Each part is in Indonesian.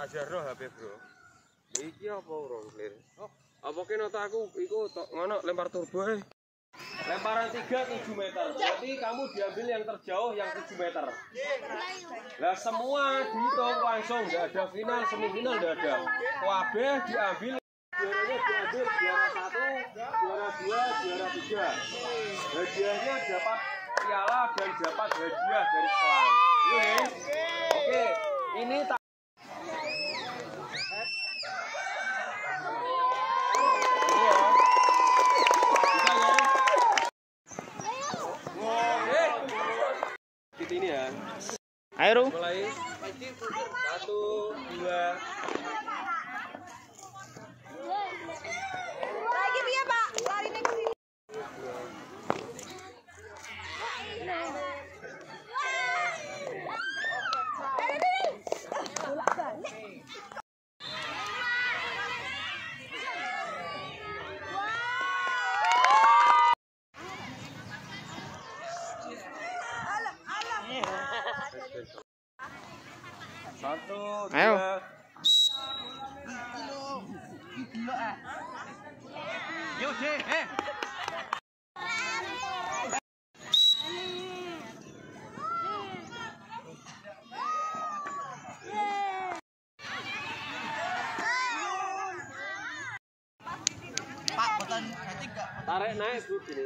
Tak jarno HP, Bro. Iki apa urung clear? Apa kene aku iku ngono lempar turbo eh. Lemparan 3 7 meter. Berarti kamu diambil yang terjauh yang 7 meter. Lah semua dihitung langsung, enggak ada final, semifinal enggak ada. Kabeh diambil juaranya diambil juara satu, juara dua, juara tiga. Hadiahnya dapat piala dan dapat hadiah dari sekolah. Oke, oke. Ini tak ini ya. Bisa ya? Eh, Ini ya. Ayo. Mulai satu, satu, Ayo. dua. Tarik naik bu gini.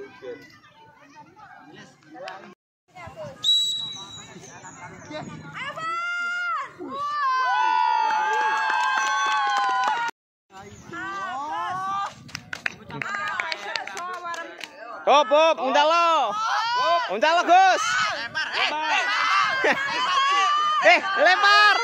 Ayo, Pak. Hop, hop, untal lo. Untal lo, Gus. Eh, lempar.